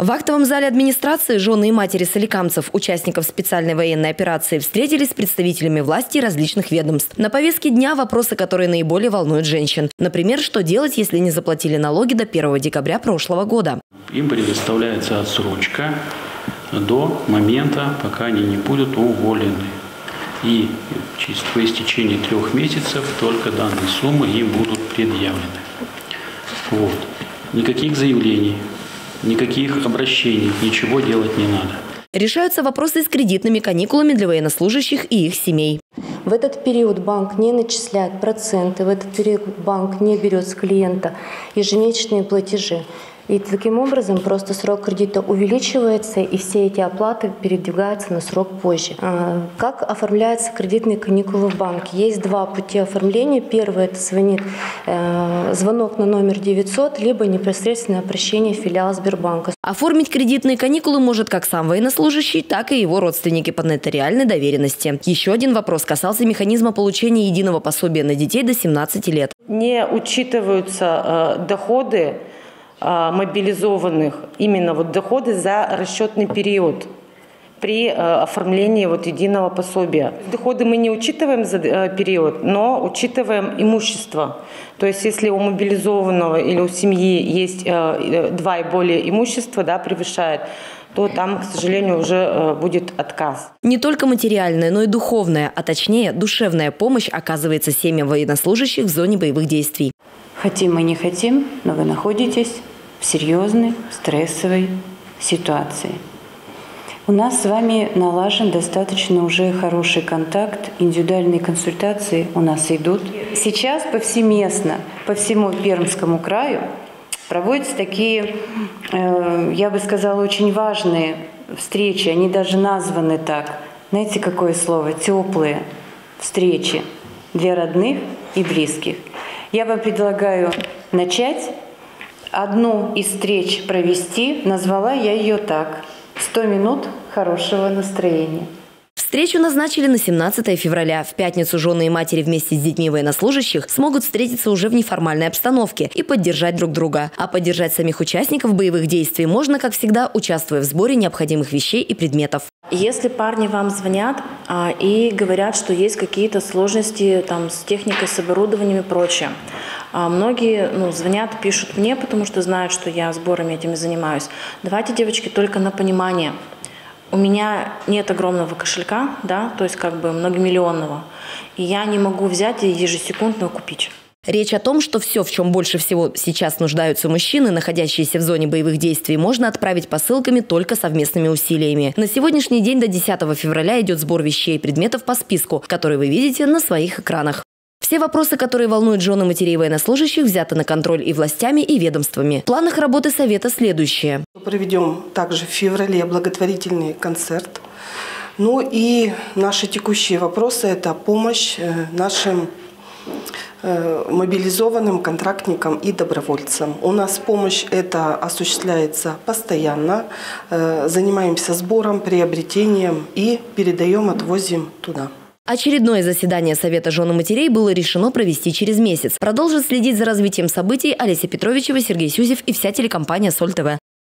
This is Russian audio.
В актовом зале администрации жены и матери соликамцев, участников специальной военной операции, встретились с представителями власти различных ведомств. На повестке дня вопросы, которые наиболее волнуют женщин. Например, что делать, если не заплатили налоги до 1 декабря прошлого года. Им предоставляется отсрочка до момента, пока они не будут уволены. И по истечении трех месяцев только данные суммы им будут предъявлены. Вот. Никаких заявлений, никаких обращений, ничего делать не надо. Решаются вопросы с кредитными каникулами для военнослужащих и их семей. В этот период банк не начисляет проценты, в этот период банк не берет с клиента ежемесячные платежи. И таким образом просто срок кредита увеличивается, и все эти оплаты передвигаются на срок позже. А, как оформляются кредитные каникулы в банке? Есть два пути оформления. Первый – это звонит, э, звонок на номер 900, либо непосредственное обращение в филиал Сбербанка. Оформить кредитные каникулы может как сам военнослужащий, так и его родственники по нотариальной доверенности. Еще один вопрос касался механизма получения единого пособия на детей до 17 лет. Не учитываются э, доходы мобилизованных именно вот доходы за расчетный период при э, оформлении вот единого пособия. Доходы мы не учитываем за э, период, но учитываем имущество. То есть если у мобилизованного или у семьи есть э, два и более имущества, да, превышает, то там, к сожалению, уже будет отказ. Не только материальная, но и духовная, а точнее душевная помощь оказывается семьям военнослужащих в зоне боевых действий. Хотим мы не хотим, но вы находитесь в серьезной стрессовой ситуации. У нас с вами налажен достаточно уже хороший контакт, индивидуальные консультации у нас идут. Сейчас повсеместно, по всему Пермскому краю проводятся такие, э, я бы сказала, очень важные встречи. Они даже названы так. Знаете, какое слово? Теплые встречи для родных и близких. Я вам предлагаю начать одну из встреч провести, назвала я ее так «100 минут хорошего настроения». Встречу назначили на 17 февраля. В пятницу жены и матери вместе с детьми военнослужащих смогут встретиться уже в неформальной обстановке и поддержать друг друга. А поддержать самих участников боевых действий можно, как всегда, участвуя в сборе необходимых вещей и предметов. Если парни вам звонят а, и говорят, что есть какие-то сложности там, с техникой, с оборудованием и прочее, а многие ну, звонят, пишут мне, потому что знают, что я сборами этими занимаюсь. Давайте, девочки, только на понимание. У меня нет огромного кошелька, да, то есть как бы многомиллионного, и я не могу взять и ежесекундно купить. Речь о том, что все, в чем больше всего сейчас нуждаются мужчины, находящиеся в зоне боевых действий, можно отправить посылками только совместными усилиями. На сегодняшний день до 10 февраля идет сбор вещей и предметов по списку, который вы видите на своих экранах. Все вопросы, которые волнуют жены матерей военнослужащих, взяты на контроль и властями, и ведомствами. В планах работы Совета следующее. Проведем также в феврале благотворительный концерт. Ну и наши текущие вопросы – это помощь э, нашим э, мобилизованным контрактникам и добровольцам. У нас помощь это осуществляется постоянно. Э, занимаемся сбором, приобретением и передаем, отвозим туда. Очередное заседание Совета жен и матерей было решено провести через месяц. Продолжит следить за развитием событий Олеся Петровичева, Сергей Сюзев и вся телекомпания «Соль ТВ».